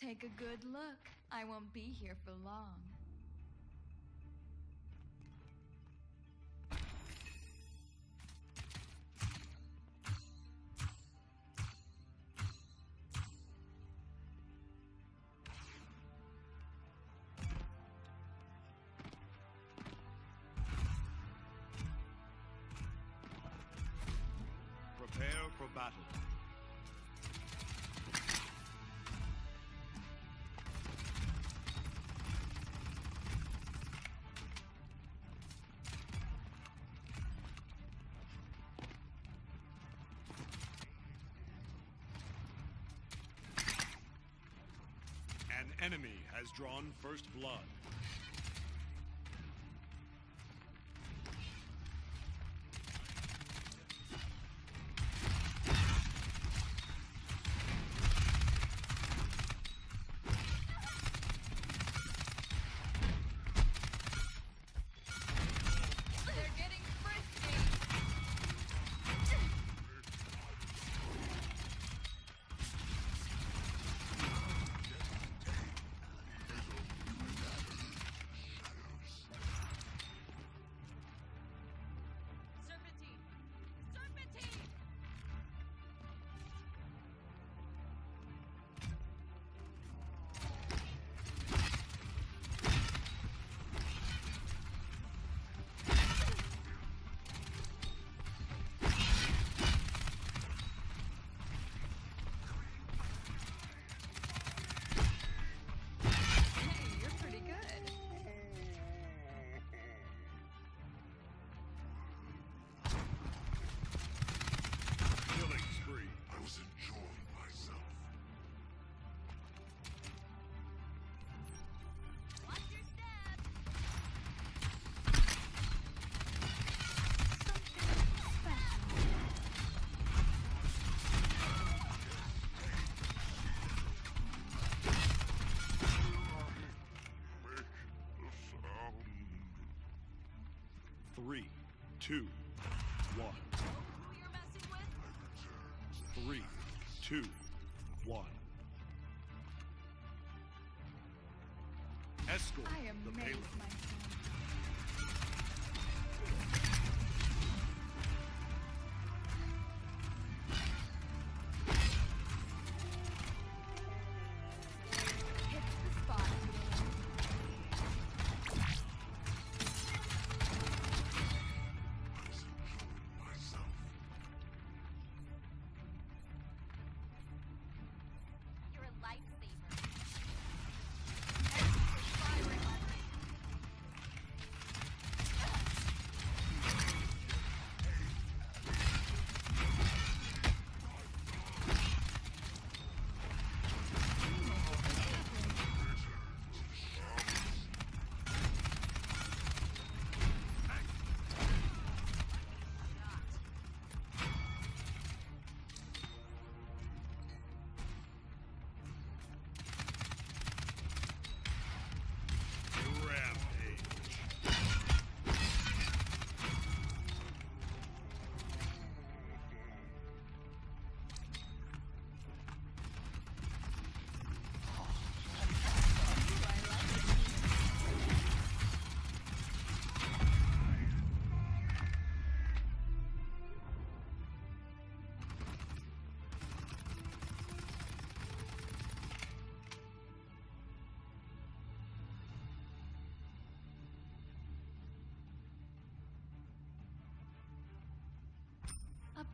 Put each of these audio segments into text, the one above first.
Take a good look. I won't be here for long. Battle. An enemy has drawn first blood. Three, two, one. Who you're messing with? Three, two, one. Escort I am the payload.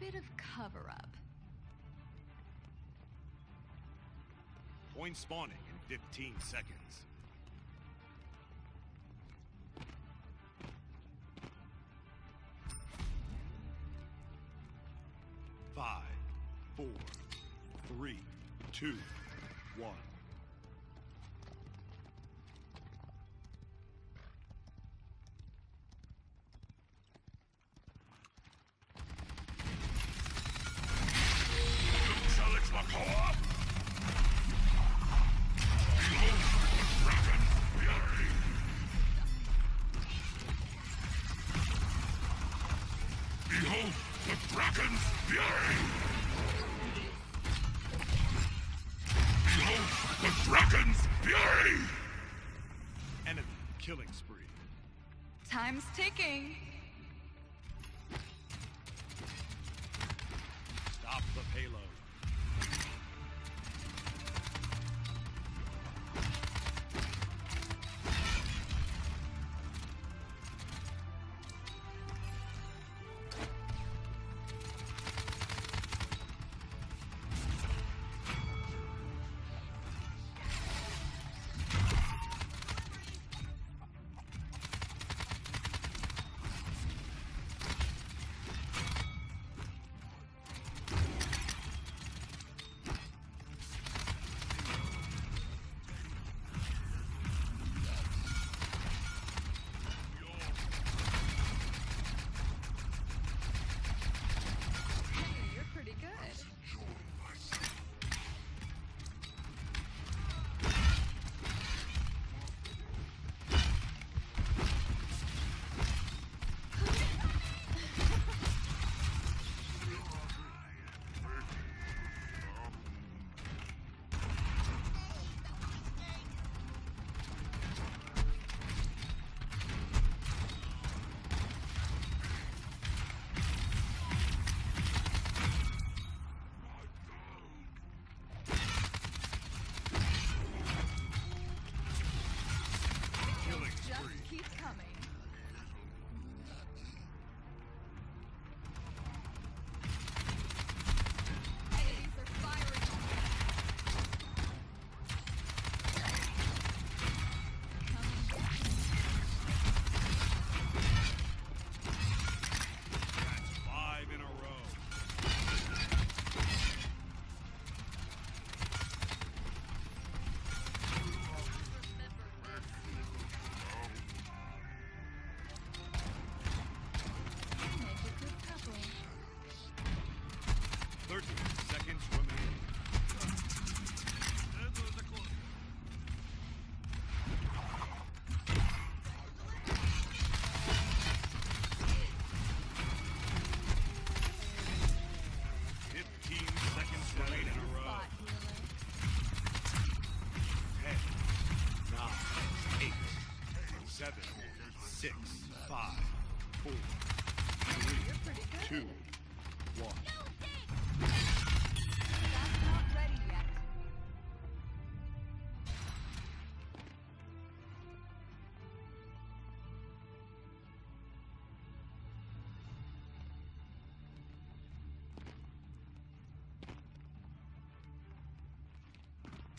Bit of cover up. Point spawning in 15 seconds. Five, four, three, two, one. Behold the Dragon's Fury! Enemy killing spree. Time's ticking. Stop the payload. two, one.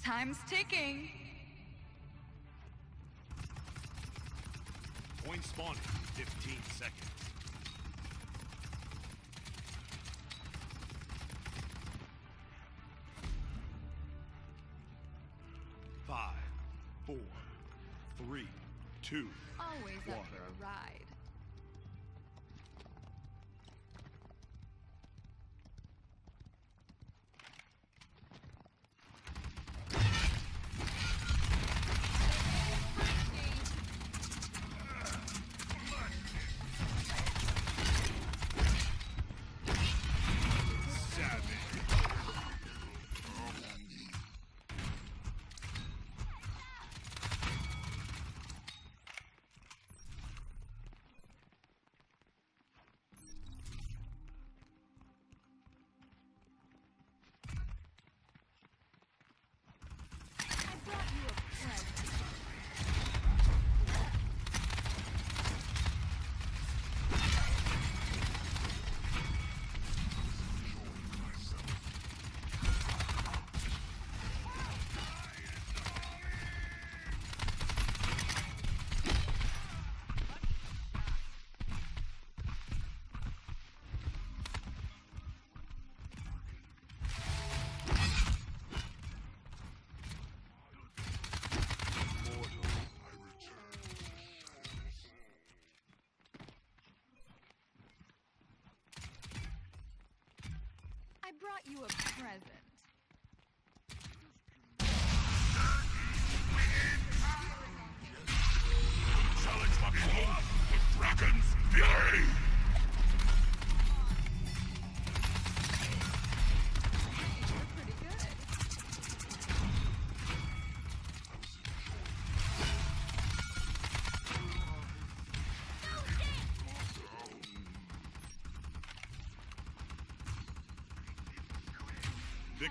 Time's ticking. Point spawning 15 seconds. two, Always water. brought you a present. Challenge my with dragons Fury!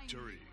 Victory.